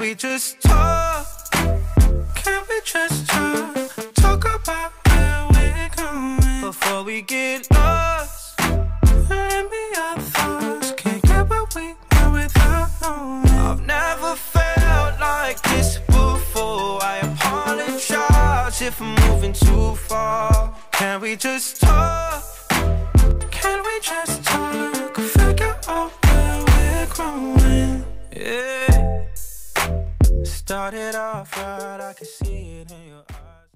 we just talk? Can we just talk? Talk about where we're going before we get lost. Let me our thoughts. Can't get what we want without knowing. I've never felt like this before. I apologize if I'm moving too far. Can we just talk? Started off right, I can see it in your eyes.